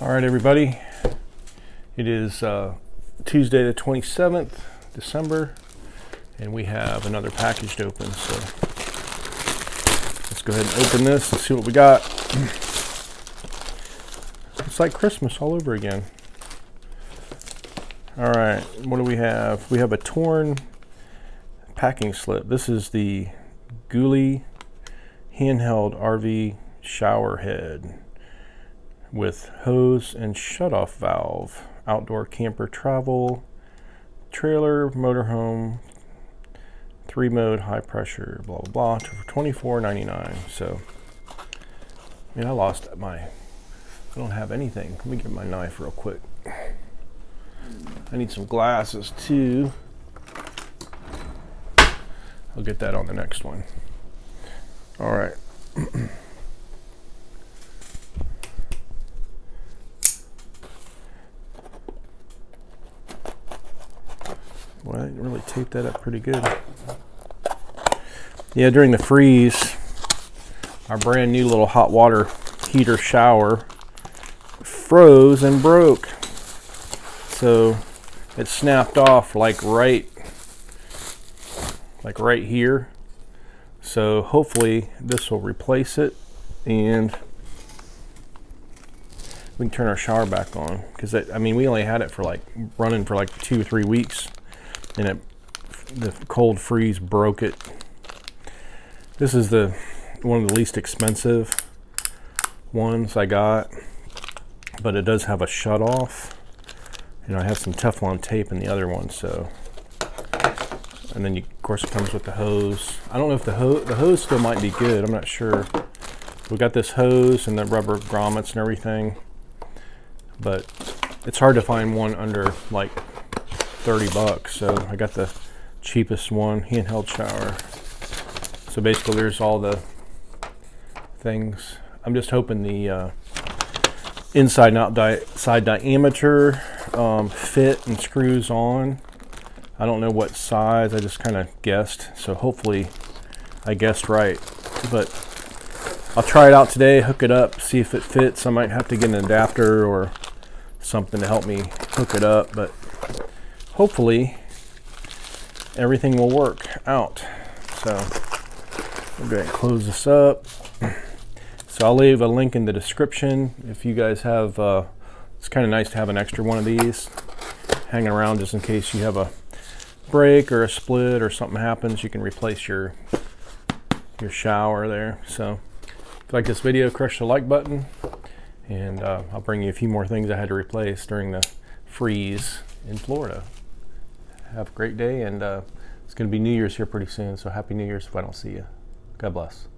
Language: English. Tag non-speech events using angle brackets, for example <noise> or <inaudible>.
All right, everybody. It is uh, Tuesday, the 27th, December, and we have another package to open. So let's go ahead and open this and see what we got. <clears throat> It's like Christmas all over again. All right, what do we have? We have a torn packing slip. This is the Gulli handheld RV shower head with hose and shutoff valve, outdoor camper travel, trailer, motorhome, three mode, high pressure, blah blah blah, for twenty four ninety nine. So, I mean, I lost my. I don't have anything. Let me get my knife real quick. I need some glasses too. I'll get that on the next one. All right. <clears throat> Well, I really taped that up pretty good. Yeah, during the freeze, our brand new little hot water heater shower froze and broke. So it snapped off like right like right here. So hopefully this will replace it and we can turn our shower back on because I mean we only had it for like running for like two or three weeks and it the cold freeze broke it. This is the one of the least expensive ones I got, but it does have a shut off. Know, I have some Teflon tape in the other one, so. And then, you, of course, it comes with the hose. I don't know if the hose, the hose still might be good. I'm not sure. We got this hose and the rubber grommets and everything, but it's hard to find one under like 30 bucks. So I got the cheapest one, handheld shower. So basically there's all the things. I'm just hoping the uh, inside and outside diameter um, fit and screws on. I don't know what size, I just kind of guessed. So hopefully I guessed right. But I'll try it out today, hook it up, see if it fits. I might have to get an adapter or something to help me hook it up. But hopefully everything will work out. So we'll go ahead and close this up. So I'll leave a link in the description if you guys have, uh, it's kind of nice to have an extra one of these hanging around just in case you have a break or a split or something happens, you can replace your your shower there. So if you like this video, crush the like button and uh, I'll bring you a few more things I had to replace during the freeze in Florida have a great day, and uh, it's going to be New Year's here pretty soon. So happy New Year's if I don't see you. God bless.